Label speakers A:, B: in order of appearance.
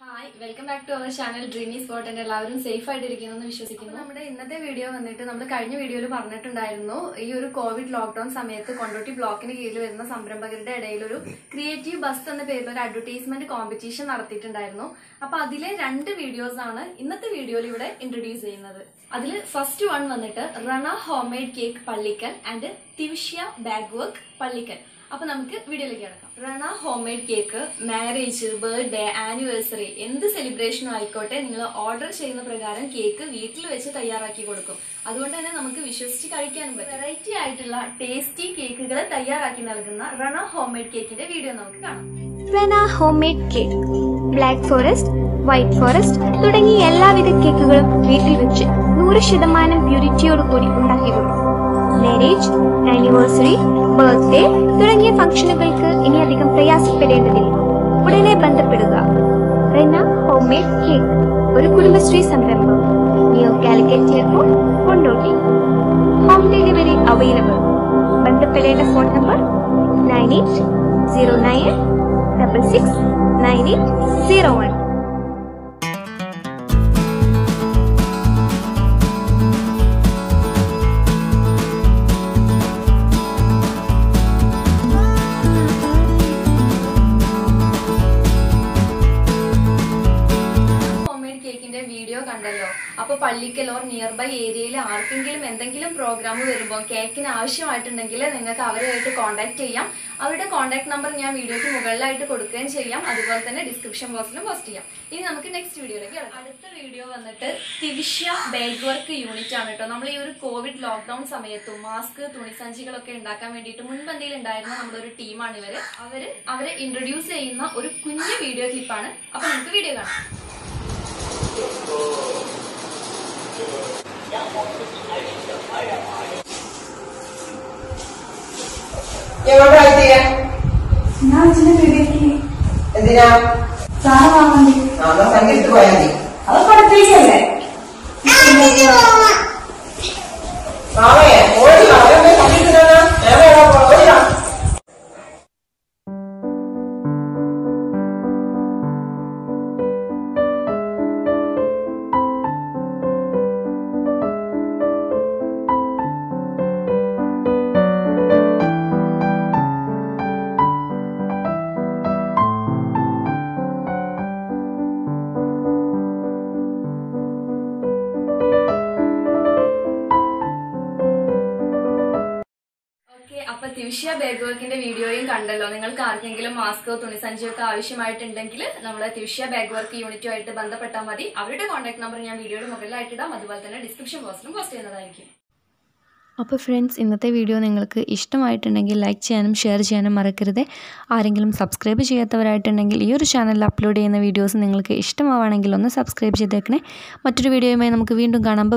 A: Hi welcome back to our channel dreamy spot എന്റെ എല്ലാവരും safe ആയിട്ടിരിക്കുന്നു എന്ന് വിശ്വസിക്കുന്നു. നമ്മുടെ ഇന്നത്തെ വീഡിയോ വന്നിട്ട് നമ്മൾ കഴിഞ്ഞ വീഡിയോയിൽ പറഞ്ഞിട്ടുണ്ടായിരുന്നു ഈ ഒരു കോവിഡ് ലോക്ക്ഡൌൺ സമയത്ത് കൊണ്ടോട്ടി ബ്ലോക്കിന് കീഴിൽ വരുന്ന സംരംഭകരുടെ ഇടയിൽ ഒരു ക്രിയേറ്റീവ് ബസ് എന്ന പേരിൽ ഒരു അഡ്വർടൈസ്മെന്റ് കോമ്പറ്റീഷൻ നടത്തിയിട്ടുണ്ടായിരുന്നു. അപ്പൊ അതിലെ രണ്ട് വീഡിയോസ് ആണ് ഇന്നത്തെ വീഡിയോയിൽ ഇവിടെ ഇൻട്രൊഡ്യൂസ് ചെയ്യുന്നത്. അതിൽ ഫസ്റ്റ് വൺ വന്നിട്ട് Rana homemade cake Pallikkal and തിവിഷ്യ bag work Pallikkal അപ്പൊ നമുക്ക് വീഡിയോയിലേക്ക് കിടക്കാം. Rana homemade cake marriage birthday anniversary എന്ത് സെലിബ്രേഷനും ആയിക്കോട്ടെ നിങ്ങൾ ഓർഡർ ചെയ്യുന്ന പ്രകാരം കേക്ക് വീട്ടിൽ വെച്ച് തയ്യാറാക്കി കൊടുക്കും. അതുകൊണ്ട് തന്നെ നമുക്ക് വിശ്വസിച്ച് കഴിക്കാനും പറ്റും. വെറൈറ്റി ആയിട്ടുള്ള ടേസ്റ്റി കേക്കുകൾ തയ്യാറാക്കി നൽകുന്ന റണ ഹോം മെയ്ഡ് കേക്കിന്റെ വീഡിയോ നമുക്ക് കാണാം.
B: Rana homemade cake black forest white forest തുടങ്ങിയ എല്ലാവിധ കേക്കുകളും വീട്ടിൽ വെച്ച് നൂറ് ശതമാനം പ്യൂരിറ്റിയോടുകൂടി ഉണ്ടാക്കി കൊടുക്കും മാരേജ് ആനിവേഴ്സറി ബർത്ത്ഡേ തുടങ്ങിയ ഫംഗ്ഷനുകൾക്ക് ഇനി അധികം പ്രയാസപ്പെടേണ്ടതില്ല. ഉടനെ ബന്ധപ്പെടുക. റെന ഹോം മെയ്ഡ് കേക്ക് ഒരു കുടുംബശ്രീ സംരംഭം. Near Calicut airport Kondotty. Home delivery available ബന്ധപ്പെടേണ്ട phone number nine eight zero nine double six nine eight zero one
A: കണ്ടല്ലോ. അപ്പൊ പള്ളിക്കൽ ഓർ നിയർ ബൈ ഏരിയയിൽ ആർക്കെങ്കിലും എന്തെങ്കിലും പ്രോഗ്രാം വരുമ്പോൾ കേക്കിന് ആവശ്യമായിട്ടുണ്ടെങ്കിൽ നിങ്ങൾക്ക് അവരുമായിട്ട് കോൺടാക്ട് ചെയ്യാം. അവരുടെ കോൺടാക്ട് നമ്പർ ഞാൻ വീഡിയോയ്ക്ക് മുകളിലായിട്ട് കൊടുക്കുകയും ചെയ്യാം. അതുപോലെ തന്നെ ഡിസ്ക്രിപ്ഷൻ ബോക്സിലും പോസ്റ്റ് ചെയ്യാം. ഇനി നമുക്ക് നെക്സ്റ്റ് വീഡിയോയിലേക്ക് അടുത്ത വീഡിയോ വന്നിട്ട് തിവിഷ്യ ബാഗ് വർക്ക് യൂണിറ്റ് ആണ് കേട്ടോ. നമ്മൾ ഈ ഒരു കോവിഡ് ലോക്ക്ഡൌൺ സമയത്തും മാസ്ക് തുണിസഞ്ചികളൊക്കെ ഉണ്ടാക്കാൻ വേണ്ടിയിട്ട് മുൻപന്തിയിൽ ഉണ്ടായിരുന്ന നമ്മുടെ ഒരു ടീമാണ് ഇവർ. അവർ അവരെ ഇൻട്രൊഡ്യൂസ് ചെയ്യുന്ന ഒരു കുഞ്ഞു വീഡിയോ ക്ലിപ്പാണ് അപ്പൊ നമുക്ക് വീഡിയോ കാണാം.
C: എങ്ങോട്ടാ എത്തിയേ
D: ഞാൻ അച്ഛനെ വീട്ടിലേക്ക്
C: എന്തിനാ?
D: സാറ് വാങ്ങി
C: എന്നാ സംഗീതത്തിൽ പോയാൽ മതി.
D: അത് പഠിപ്പിക്കല്ലേ?
A: അപ്പൊ ബേഗ് വർക്കിന്റെ വീഡിയോയും കണ്ടല്ലോ. നിങ്ങൾക്ക് ആർക്കെങ്കിലും മാസ്കോ തുണിസഞ്ചിയോ ഒക്കെ ആവശ്യമായിട്ടുണ്ടെങ്കിൽ നമ്മുടെ തിവിഷ്യ ബാഗ് വർക്ക് യൂണിറ്റുമായിട്ട് ബന്ധപ്പെട്ടാൽ മതി. അവരുടെ കോൺടാക്ട് നമ്പർ ഞാൻ വീഡിയോയുടെ മുകളിലായിട്ട് ഇടാം അതുപോലെ തന്നെ ഡിസ്ക്രിപ്ഷൻ ബോക്സിലും പോസ്റ്റ് ചെയ്യുന്നതായിരിക്കും.
E: അപ്പോൾ ഫ്രണ്ട്സ് ഇന്നത്തെ വീഡിയോ നിങ്ങൾക്ക് ഇഷ്ടമായിട്ടുണ്ടെങ്കിൽ ലൈക്ക് ചെയ്യാനും ഷെയർ ചെയ്യാനും മറക്കരുത്. ആരെങ്കിലും സബ്സ്ക്രൈബ് ചെയ്യാത്തവരായിട്ടുണ്ടെങ്കിൽ ഈ ഒരു ചാനലിൽ അപ്ലോഡ് ചെയ്യുന്ന വീഡിയോസ് നിങ്ങൾക്ക് ഇഷ്ടമാവുകയാണെങ്കിൽ ഒന്ന് സബ്സ്ക്രൈബ് ചെയ്തേക്കണേ. മറ്റൊരു വീഡിയോയുമായി നമുക്ക് വീണ്ടും കാണാം.